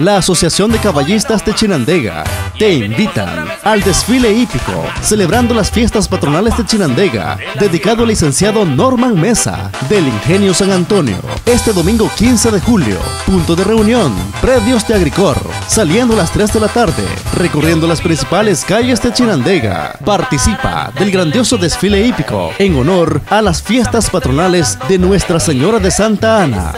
La Asociación de Caballistas de Chinandega te invitan al desfile hípico, celebrando las fiestas patronales de Chinandega, dedicado al licenciado Norman Mesa, del Ingenio San Antonio. Este domingo 15 de julio, punto de reunión, predios de Agricor, saliendo a las 3 de la tarde, recorriendo las principales calles de Chinandega. Participa del grandioso desfile hípico en honor a las fiestas patronales de Nuestra Señora de Santa Ana.